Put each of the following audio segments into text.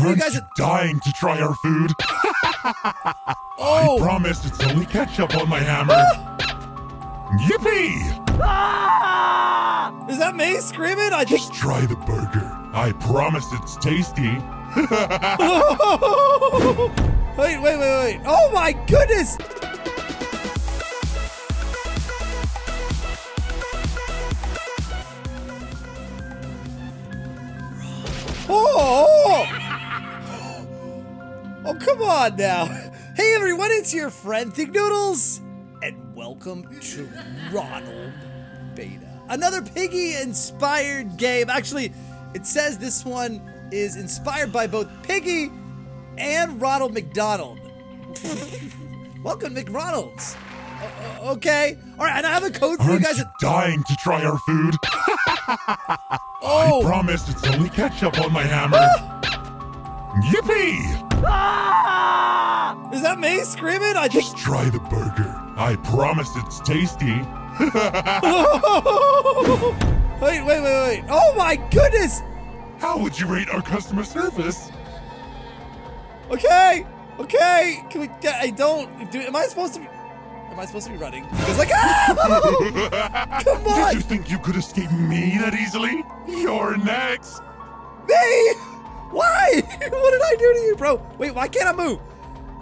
for you Aren't guys. you dying to try our food? Oh, I promised it's only ketchup on my hammer. Yippee! Ah! is that me screaming? I just. Just try the burger. I promise it's tasty. wait, wait, wait, wait. Oh my goodness! Oh! Oh, come on now. Hey everyone, it's your friend Thinknoodles, and welcome to Ronald Beta. Another piggy inspired game. Actually, it says this one is inspired by both Piggy and Ronald McDonald. welcome, McRonald's. O- okay. All right, and I have a code for you Aren't guys. you dying to try our food? Oh, I promised it's only ketchup on my hammer. Oh. Yippee! is that me screaming? I just. Try the burger. I promise it's tasty. wait, wait, wait, wait. Oh my goodness. How would you rate our customer service? Okay, okay. Can we get? I don't. Do. Am I supposed to be? Am I supposed to be running? Because like, ah! come on! Did you think you could escape me that easily? You're next. me. Why? what did I do to you, bro? Wait, why can't I move?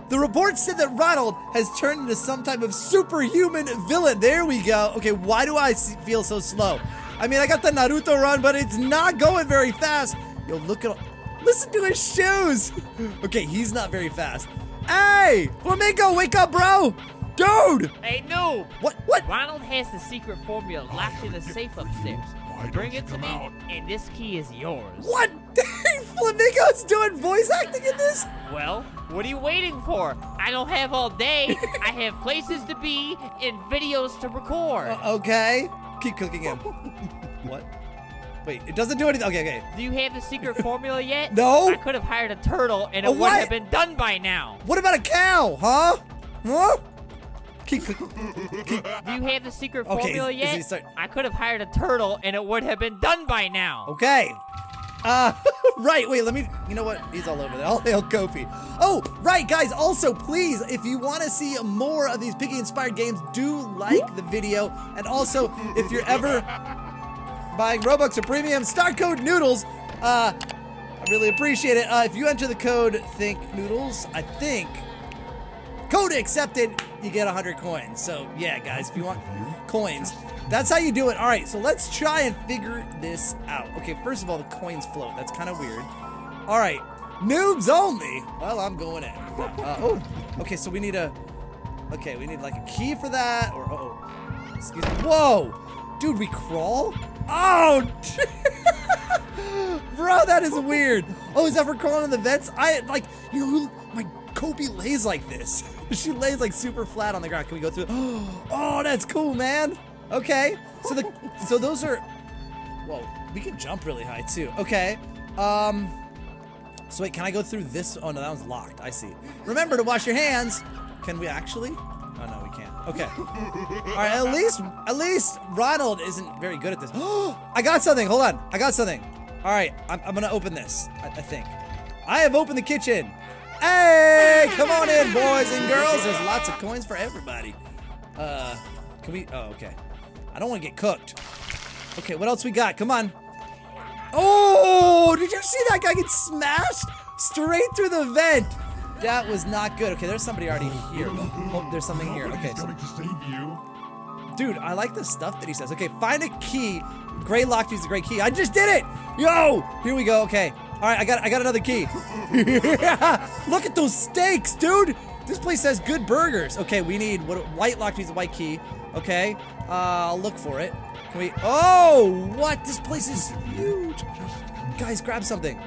The report said that Ronald has turned into some type of superhuman villain. There we go. Okay, why do I feel so slow? I mean, I got the Naruto run, but it's not going very fast. Yo, look at, listen to his shoes. Okay, he's not very fast. Hey, Flamingo, wake up, bro. Dude, Hey, noob! what, what? Ronald has the secret formula locked in the safe upstairs. Why don't Bring you it to come me, out? and this key is yours. What? Flamingo's doing voice acting in this? Well, what are you waiting for? I don't have all day. I have places to be and videos to record. Uh, okay. Keep cooking him. what? Wait, it doesn't do anything. Okay, okay. Do you have the secret formula yet? No. I could have hired a turtle, and it would have been done by now. What about a cow, huh? Huh? Keep cooking. Do you have the secret Okay, formula is- yet? I could have hired a turtle, and it would have been done by now. Okay. Uh, right, wait, let me, you know what? He's all over there. All hail Kopi. Oh, right, guys, also, please, if you want to see more of these Piggy-inspired games, do like the video. And also, if you're ever buying Robux or Premium, star code Noodles. Uh, I really appreciate it. Uh, if you enter the code Think Noodles, I think, code accepted, you get 100 coins. So, yeah, guys, if you want coins, that's how you do it. All right, so let's try and figure this out. Okay, first of all, the coins float. That's kind of weird. All right, noobs only. Well, I'm going in. Uh, oh, okay, so we need a. Okay, we need like a key for that, or oh, excuse me. Whoa, dude, we crawl? Oh, bro, that is weird. Oh, is that for crawling in the vents? I like you know my Kopi lays like this. she lays like super flat on the ground. Can we go through? Oh, that's cool, man. Okay, so the so those are. Whoa, we can jump really high too. Okay, um. So wait, can I go through this? Oh no, that one's locked. I see. Remember to wash your hands. Can we actually? Oh no, we can't. Okay. All right. At least, at least Ronald isn't very good at this. Oh, I got something. Hold on. I got something. All right. I'm, I'm gonna open this. I, I think. I have opened the kitchen. Hey, come on in, boys and girls. There's lots of coins for everybody. Uh, can we? Oh, okay. I don't want to get cooked. Okay, what else we got? Come on. Oh, did you see that guy get smashed straight through the vent? That was not good. Okay, there's somebody already here. Oh, there's something here. Okay, Nobody's so, to save you. dude, I like the stuff that he says. Okay, find a key. Gray lock is a great key. I just did it. Yo, here we go. Okay, all right, I got I got another key. Look at those steaks, dude. This place has good burgers. Okay, we need what white lock needs a white key. Okay, uh, I'll look for it. Can we? Oh, what? This place is huge. Guys, grab something.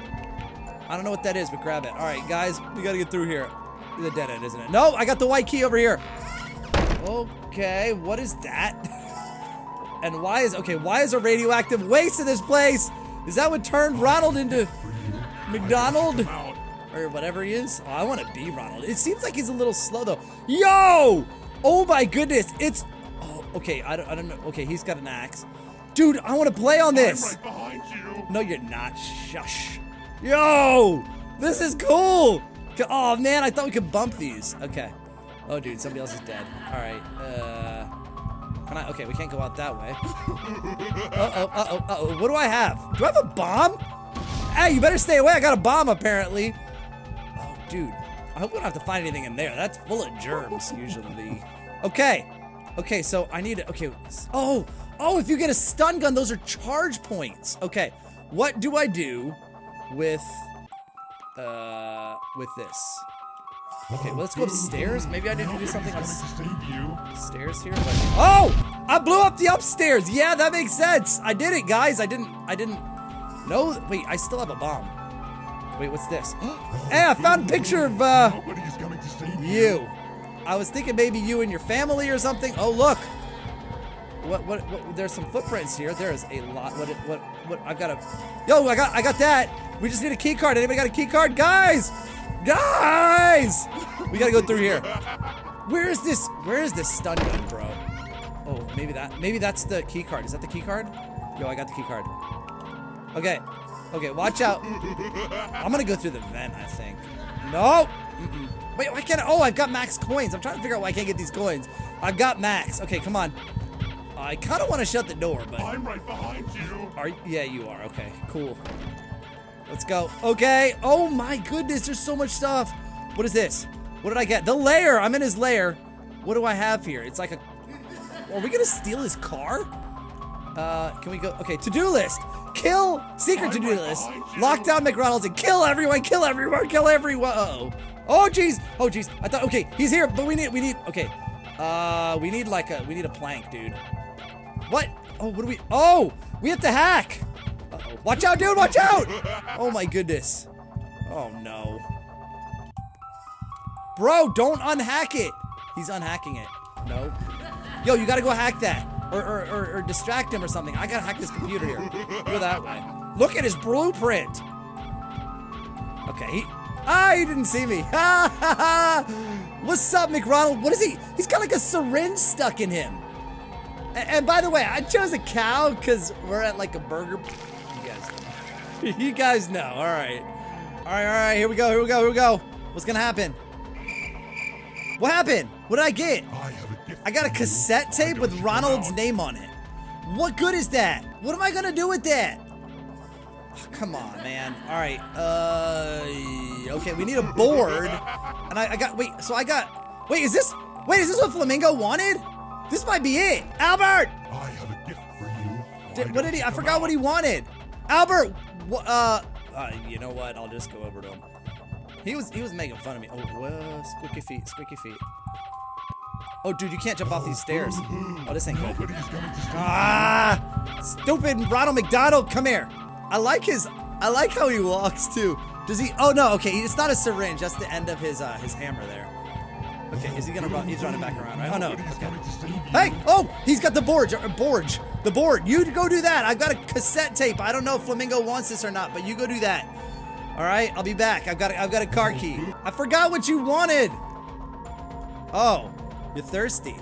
I don't know what that is, but grab it. All right, guys, we gotta get through here. The dead end, isn't it? No, I got the white key over here. Okay, what is that? And why is okay? Why is a radioactive waste in this place? Is that what turned Ronald into McDonald. Or whatever he is? Oh, I want to be Ronald. It seems like he's a little slow though. Yo! Oh my goodness! It's oh, okay. I don't, I don't know. Okay, he's got an axe. Dude, I want to play on I'm this. right behind you. No, you're not. Shush. Yo! This is cool. Oh man, I thought we could bump these. Okay. Oh dude, somebody else is dead. All right. Uh. Can I? Okay, we can't go out that way. Uh oh. Uh oh. Uh oh. What do I have? Do I have a bomb? Hey, you better stay away. I got a bomb apparently. Dude. I hope we don't have to find anything in there. That's full of germs usually. Okay. Okay, so I need to, okay. Oh, oh, if you get a stun gun, those are charge points. Okay, what do I do with, uh, with this? Okay, well, let's go upstairs. Maybe I need to do something upstairs here. But, oh, I blew up the upstairs. Yeah, that makes sense. I did it, guys. I didn't, I didn't know. Wait, I still have a bomb. Wait, what's this? hey, I found a picture of, uh, Nobody's coming to save you. I was thinking maybe you and your family or something. Oh, look. What, what, what, there's some footprints here. There's a lot. What, what, what, I've got a, yo, I got, I got that. We just need a key card. Anybody got a key card? Guys! Guys! We gotta go through here. Where is this, where is this stun gun, bro? Oh, maybe that, maybe that's the key card. Is that the key card? Yo, I got the key card. Okay. Okay, watch out. I'm gonna go through the vent, I think. No! Mm-mm. Wait, why can't I? Oh, I've got max coins. I'm trying to figure out why I can't get these coins. I've got max. Okay, come on. I kind of want to shut the door, but I'm right behind you. are? Yeah, you are. Okay, cool. Let's go. Okay. Oh my goodness, there's so much stuff. What is this? What did I get? The lair. I'm in his lair. What do I have here? It's like a. Are we gonna steal his car? Uh, can we go? Okay, to-do list. Kill secret to-do list. Lock down McDonald's and kill everyone. Kill everyone. Kill everyone. Uh oh. Oh jeez. Oh jeez. I thought. Okay, he's here, but we need. We need. Okay. Uh, we need like a. We need a plank, dude. What? Oh, what do we? Oh, we have to hack. Uh oh. Watch out, dude. Watch out. Oh my goodness. Oh no. Bro, don't unhack it. He's unhacking it. No. Yo, you gotta go hack that. Or, or, or, or distract him or something. I gotta hack this computer here. Go that way. Look at his blueprint. Okay, he. Ah, he didn't see me. What's up, McRonald? What is he? He's got like a syringe stuck in him. A- And, by the way, I chose a cow because we're at like a burger. You guys know. you guys know. All right. All right, all right. Here we go. Here we go. Here we go. What's gonna happen? What happened? What did I get? I have. I got a cassette tape with Ronald's name on it. What good is that? What am I gonna do with that? Oh, come on, man. All right. Uh. Okay, we need a board. And I, I got. Wait. So I got. Wait. Is this? Wait. Is this what Flamingo wanted? This might be it. Albert. I have a gift for you. Did, what did he? I forgot what he wanted. Albert. wha- Uh. uh you know what? I'll just go over to him. He was. He was making fun of me. Oh, well, squeaky feet. Squeaky feet. Oh, dude, you can't jump off these stairs. Oh, this ain't good. Nobody's coming to save Ah, stupid Ronald McDonald, come here. I like his, I like how he walks too. Does he? Oh no, okay, it's not a syringe. That's the end of his, uh, his hammer there. Okay, is he gonna run? He's running back around, right? Oh no. Okay. coming to save you. Hey, oh, he's got the board, uh, board, the board. You go do that. I've got a cassette tape. I don't know if Flamingo wants this or not, but you go do that. All right, I'll be back. I've got, a, I've got a car key. I forgot what you wanted. Oh, you're thirsty.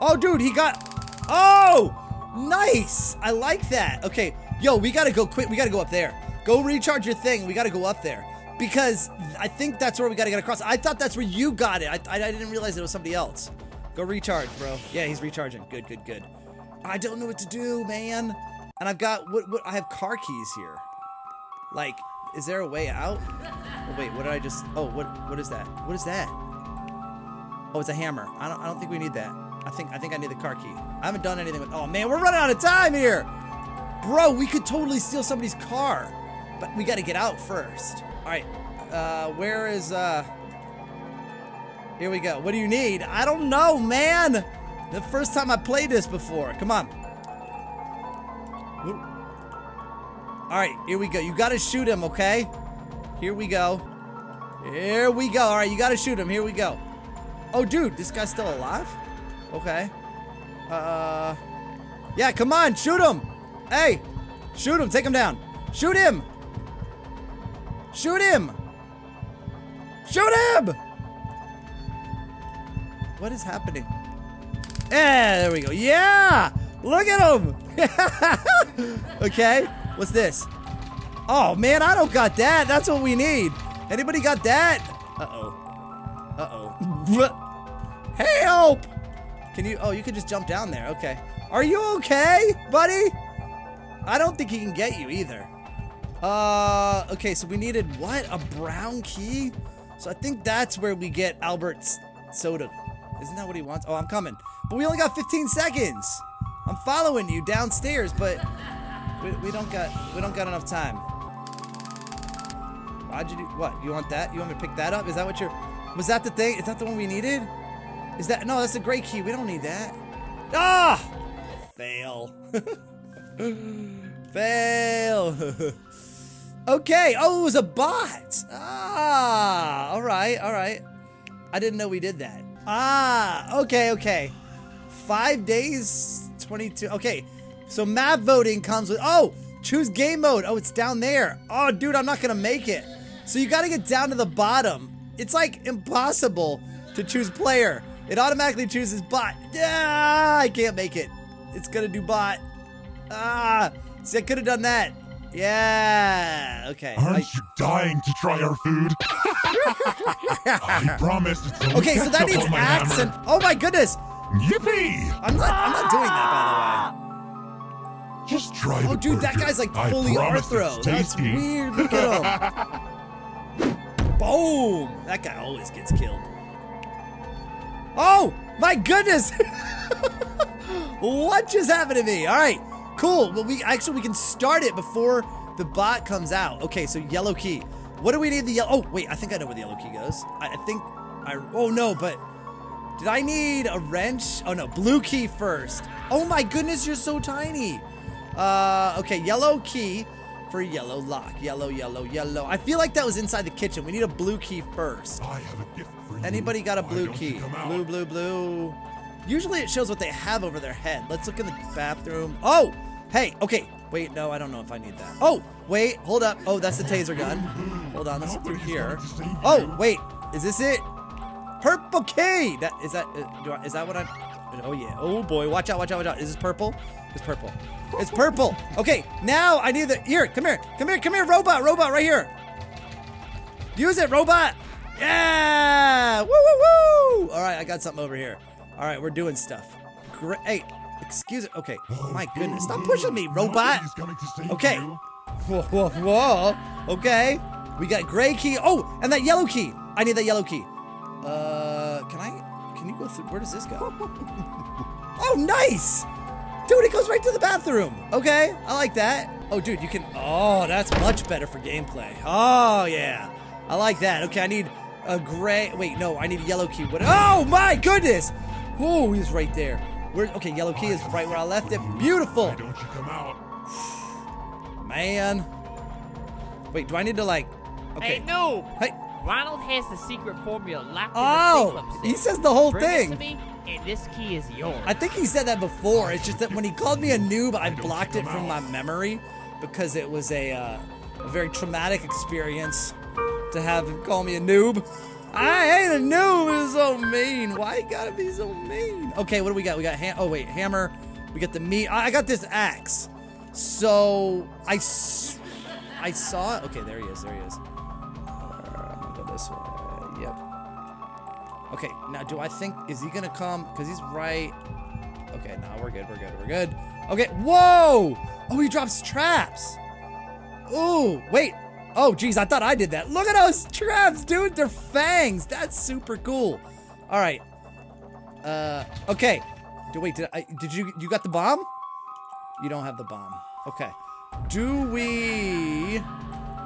Oh, dude, he got. Oh, nice. I like that. Okay, yo, we gotta go quick. We gotta go up there. Go recharge your thing. We gotta go up there because I think that's where we gotta get across. I thought that's where you got it. I, I, I didn't realize it was somebody else. Go recharge, bro. Yeah, he's recharging. Good, good, good. I don't know what to do, man. And I've got what? What? I have car keys here. Like, is there a way out? Oh, wait, what did I just? Oh, what? What is that? What is that? Oh, it's a hammer. I don't. I don't think we need that. I think. I think I need the car key. I haven't done anything with. Oh man, we're running out of time here, bro. We could totally steal somebody's car, but we got to get out first. All right. Uh, where is uh? Here we go. What do you need? I don't know, man. The first time I played this before. Come on. All right, here we go. You got to shoot him, okay? Here we go. Here we go. All right, you got to shoot him. Here we go. Oh, dude, this guy's still alive? Okay. Uh, yeah, come on, shoot him. Hey, shoot him. Take him down. Shoot him. Shoot him. Shoot him. What is happening? Yeah, there we go. Yeah, look at him. okay, what's this? Oh man, I don't got that. That's what we need. Anybody got that? Uh-oh. Help! Can you, oh, you can just jump down there. Okay. Are you okay, buddy? I don't think he can get you either. Uh, okay, so we needed what? A brown key? So I think that's where we get Albert's soda. Isn't that what he wants? Oh, I'm coming. But we only got 15 seconds. I'm following you downstairs, but we, we don't got we don't got enough time. Why'd you do what? You want that? You want me to pick that up? Is that what you're was that the thing? Is that the one we needed? Is that no, that's a great key. We don't need that. Ah! Fail. Fail. okay. Oh, it was a bot. Ah, all right, all right. I didn't know we did that. Ah, okay, okay. Five days, 22. Okay, so map voting comes with, oh, choose game mode. Oh, it's down there. Oh, dude, I'm not gonna make it. So you gotta get down to the bottom. It's like impossible to choose player. It automatically chooses bot. Ah, I can't make it. It's gonna do bot. Ah, see, I could have done that. Yeah, okay. Aren't I- you dying to try our food? I only okay, so that needs axe and oh my goodness, Yippee! I'm not I'm not doing that by the way. Just try. Oh, dude, that guy's like fully promise Arthro. That's weird. Look at him. Boom! That guy always gets killed. Oh my goodness! what just happened to me? All right, cool. Well, we actually we can start it before the bot comes out. Okay, so yellow key. What do we need the yellow? Oh wait, I think I know where the yellow key goes. I, I think I. Oh no, but did I need a wrench? Oh no, blue key first. Oh my goodness, you're so tiny. Uh, okay, yellow key for yellow lock. Yellow, yellow, yellow. I feel like that was inside the kitchen. We need a blue key first. I have a gift for you. Anybody got a blue key? Blue, blue, blue. Usually it shows what they have over their head. Let's look in the bathroom. Oh, hey, okay. Wait, no, I don't know if I need that. Oh, wait, hold up. Oh, that's the taser gun. Hold on, let's look through here. going to save Oh, wait, is this it? Purple key. That is that. uh, Do I, is that what I? Oh yeah. Oh boy, watch out, watch out, watch out. Is this purple? It's purple. It's purple. Okay, now I need the. Here, come here, come here, come here, robot, robot, right here. Use it, robot. Yeah. Woo, woo, woo. All right, I got something over here. All right, we're doing stuff. Great. Hey, excuse it. Okay. My goodness, stop pushing me, robot. Nobody's coming to save Okay. Whoa, whoa, whoa. Okay. We got gray key. Oh, and that yellow key. I need that yellow key. Uh, can I? Can you go through? Where does this go? oh, nice. Dude, it goes right to the bathroom. Okay, I like that. Oh, dude, you can. Oh, that's much better for gameplay. Oh, yeah. I like that. Okay, I need a gray. Wait, no, I need a yellow key. What? Oh, my goodness. Oh, he's right there. Where? Okay, yellow key is right where I left it. Beautiful. Why don't you come out? Man. Wait, do I need to like? Okay. Hey, no! Hey. Ronald has the secret formula locked Oh, in the he says the whole Bring thing. It to me, and this key is yours. I think he said that before. It's just that when he called me a noob, I blocked it from my memory because it was a, uh, a very traumatic experience to have him call me a noob. I ain't a noob. It's so mean. Why you gotta be so mean? Okay, what do we got? We got ham. Oh wait, hammer. We got the meat. I got this axe. So I, s- I saw it. Okay, there he is. There he is. This way. Yep. Okay, now do I think is he gonna come? Cause he's right. Okay, now we're good. We're good. We're good. Okay. Whoa! Oh, he drops traps. Ooh, wait. Oh, geez, I thought I did that. Look at those traps, dude. They're fangs. That's super cool. All right. Uh, okay. Do wait. Did I? Did you? You got the bomb? You don't have the bomb. Okay. Do we?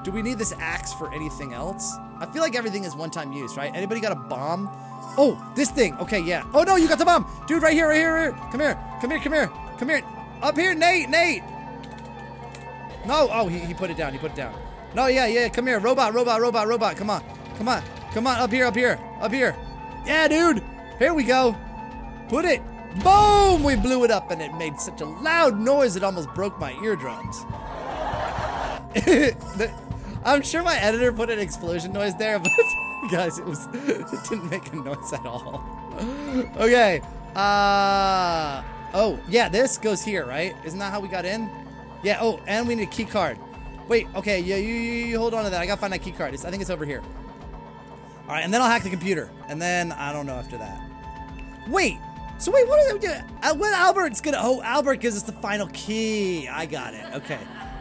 Do we need this axe for anything else? I feel like everything is one-time use, right? Anybody got a bomb? Oh, this thing. Okay, yeah. Oh no, you got the bomb, dude. Right here, right here, right here. Come here, come here, come here, come here. Up here, Nate, Nate. No. Oh, he, he put it down. He put it down. No, yeah, yeah. Come here, robot, robot, robot, robot. Come on, come on, come on. Up here, up here, up here. Yeah, dude. Here we go. Put it. Boom! We blew it up, and it made such a loud noise it almost broke my eardrums. I'm sure my editor put an explosion noise there, but guys, it was it didn't make a noise at all. Okay. Uh oh, yeah, this goes here, right? Isn't that how we got in? Yeah, oh, and we need a key card. Wait, okay, yeah, you, you, you hold on to that. I gotta find that key card. It's, I think it's over here. All right, and then I'll hack the computer. And then I don't know after that. Wait, so wait, what are they doing? Uh, what Albert's gonna, oh, Albert gives us the final key. I got it, okay.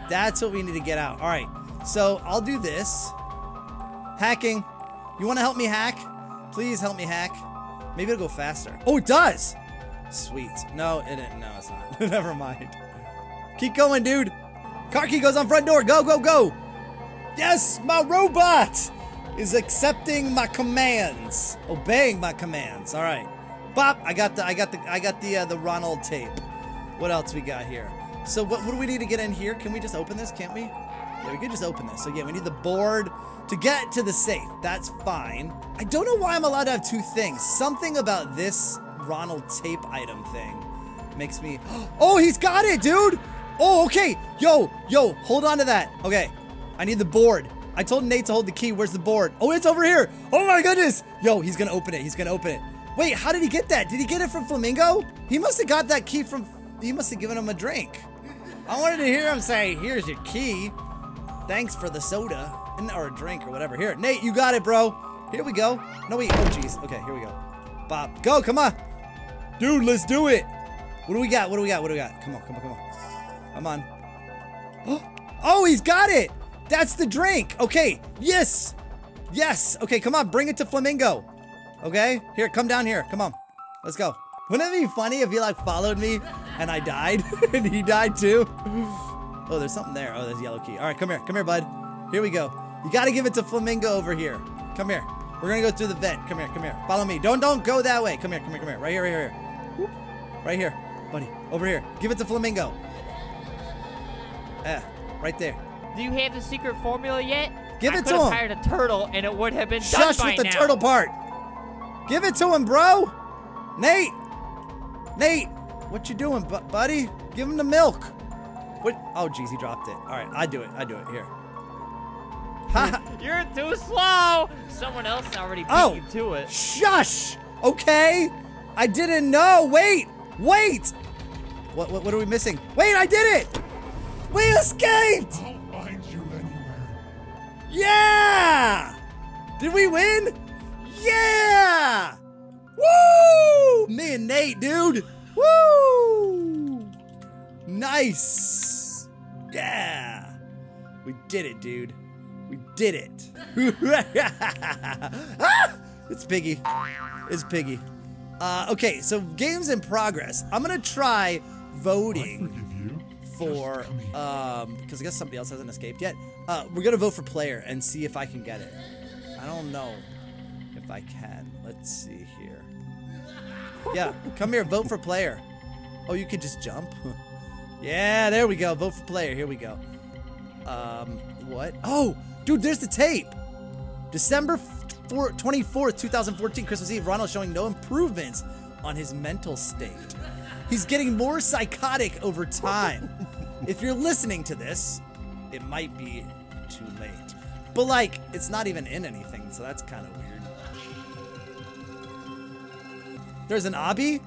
That's what we need to get out. All right, so I'll do this. Hacking. You wanna help me hack? Please help me hack. Maybe it'll go faster. Oh, it does! Sweet. No, it didn't. No, it's not. Never mind. Keep going, dude. Car key goes on front door. Go, go, go. Yes, my robot is accepting my commands, obeying my commands. All right. Bop. I got the, I got the, I got the, uh, the Ronald tape. What else we got here? So what, what do we need to get in here? Can we just open this? Can't we? Yeah, we could just open this. So yeah, we need the board to get to the safe. That's fine. I don't know why I'm allowed to have two things. Something about this Ronald tape item thing makes me. Oh, he's got it, dude. Oh, okay. Yo, yo, hold on to that. Okay, I need the board. I told Nate to hold the key. Where's the board? Oh, it's over here. Oh my goodness. Yo, he's gonna open it. He's gonna open it. Wait, how did he get that? Did he get it from Flamingo? He must have got that key from. He must have given him a drink. I wanted to hear him say, "Here's your key. Thanks for the soda or a drink or whatever." Here, Nate, you got it, bro. Here we go. No, wait. Oh, jeez. Okay, here we go. Bob, go. Come on, dude. Let's do it. What do we got? What do we got? What do we got? Come on, come on, come on. Come on. Oh, he's got it. That's the drink. Okay. Yes. Yes. Okay, come on. Bring it to Flamingo. Okay. Here, come down here. Come on. Let's go. Wouldn't it be funny if he like followed me and I died and he died too? Oh, there's something there. Oh, there's a yellow key. All right, come here. Come here, bud. Here we go. You got to give it to Flamingo over here. Come here. We're going to go through the vent. Come here. Come here. Follow me. Don't, don't go that way. Come here. Come here. Come here. Right here. Right here. Whoop. Right here. Buddy, over here. Give it to Flamingo. Yeah, right there. Do you have the secret formula yet? Give I it to him. hired a turtle and it would have been done Shush with the now. turtle part. Give it to him, bro. Nate. Nate, what you doing, bu- buddy? Give him the milk. What? Oh, jeez, he dropped it. All right, I do it. I do it. Here. You're too slow. Someone else already beat Oh. you to it. Shush. Okay. I didn't know. Wait. Wait. What, what? What are we missing? Wait, I did it. We escaped. I'll find you anywhere. Yeah! Did we win? Yeah! Woo! Me and Nate, dude. Woo! Nice. Yeah. We did it, dude. We did it. Ah! It's Piggy. It's Piggy. Uh, okay, so games in progress. I'm gonna try voting for Just come here. um because I guess somebody else hasn't escaped yet. Uh, we're gonna vote for player and see if I can get it. I don't know if I can. Let's see here. Yeah, come here, vote for player. Oh, you could just jump. yeah, there we go. Vote for player. Here we go. Um, what? Oh, dude, there's the tape. December 4, 24th, 2014, Christmas Eve. Ronald showing no improvements on his mental state. He's getting more psychotic over time. if you're listening to this, it might be too late. But like, it's not even in anything, so that's kind of weird. There's an obby.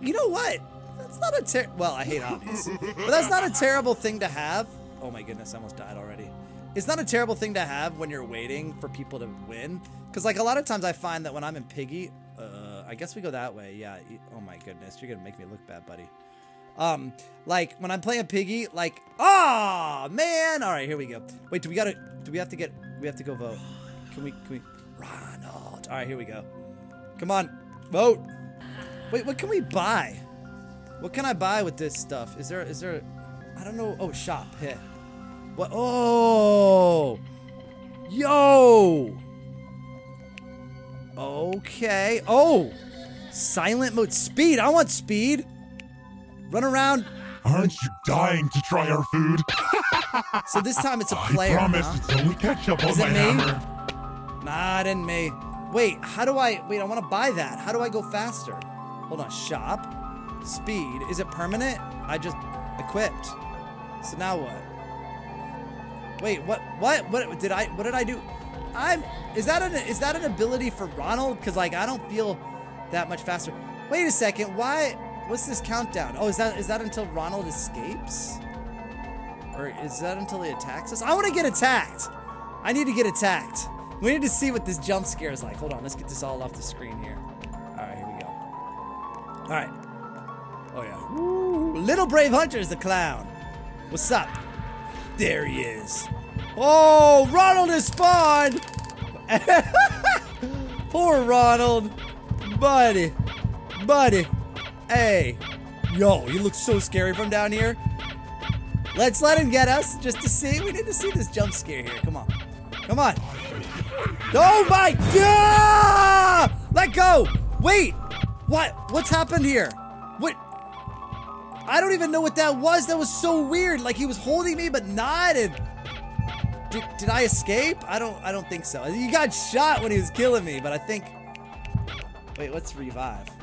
You know what? That's not a ter- well, I hate obbies, but that's not a terrible thing to have. Oh my goodness, I almost died already. It's not a terrible thing to have when you're waiting for people to win, because like a lot of times I find that when I'm in Piggy, uh, I guess we go that way. Yeah. Oh my goodness, you're gonna make me look bad, buddy. Um, like when I'm playing Piggy, like, oh man. All right, here we go. Wait, do we gotta? Do we have to get? We have to go vote. Can we? Can we? Ronald. All right, here we go. Come on, vote. Wait, what can we buy? What can I buy with this stuff? Is there? Is there? I don't know. Oh, shop. Heh. What? Oh. Yo. Okay. Oh. Silent mode. Speed. I want speed. Run around. Aren't you dying to try our food? So this time it's a player. I promise huh? it's only ketchup on Is my it me? hammer. Not in me. Wait, how do I wait, I wanna buy that. How do I go faster? Hold on, shop. Speed. Is it permanent? I just equipped. So now what? Wait, what what what did I what did I do? I'm is that an is that an ability for Ronald? Cause like I don't feel that much faster. Wait a second, why what's this countdown? Oh, is that is that until Ronald escapes? Or is that until he attacks us? I want to get attacked. I need to get attacked. We need to see what this jump scare is like. Hold on, let's get this all off the screen here. All right, here we go. All right. Oh yeah. Ooh, Little Brave Hunter is the clown. What's up? There he is. Oh, Ronald is spawned. Poor Ronald. Buddy. Buddy. Hey. Yo, he looks so scary from down here. Let's let him get us just to see. We need to see this jump scare here. Come on. Come on. Oh my god! Let go! Wait! What? What's happened here? I don't even know what that was. That was so weird. Like he was holding me, but not. And did, did I escape? I don't. I don't think so. He got shot when he was killing me, but I think. Wait, let's revive.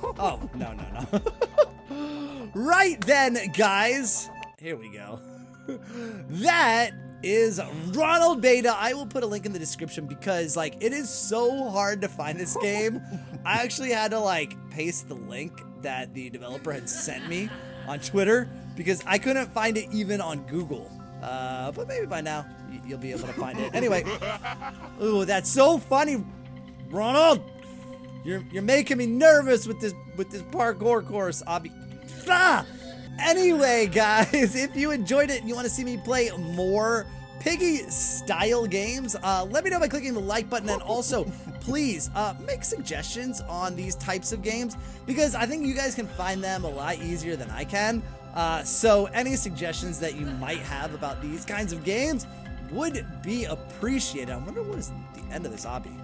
Oh no no no. right then, guys. Here we go. that is Ronald Beta. I will put a link in the description because like it is so hard to find this game. I actually had to like paste the link that the developer had sent me on Twitter because I couldn't find it even on Google. Uh, but maybe by now you'll be able to find it. Anyway, ooh, that's so funny, Ronald. You're you're making me nervous with this with this parkour course. I'll be. Ah! Anyway, guys, if you enjoyed it and you want to see me play more Piggy style games, uh, let me know by clicking the like button and also please uh, make suggestions on these types of games because I think you guys can find them a lot easier than I can. Uh, so any suggestions that you might have about these kinds of games would be appreciated. I wonder what is the end of this obby.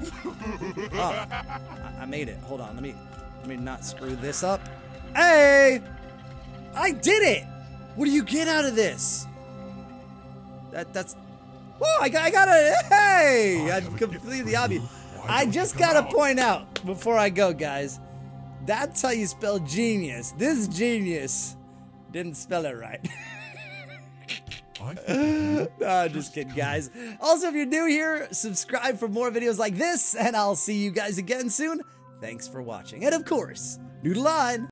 Oh, I, I made it. Hold on. Let me let me not screw this up. Hey, I did it. What do you get out of this? That that's. Oh, I got I got it. Hey, I completed the obby. I just gotta point out before I go, guys. That's how you spell genius. This genius didn't spell it right. No, just kidding, guys. Also, if you're new here, subscribe for more videos like this, and I'll see you guys again soon. Thanks for watching. And of course, noodle on!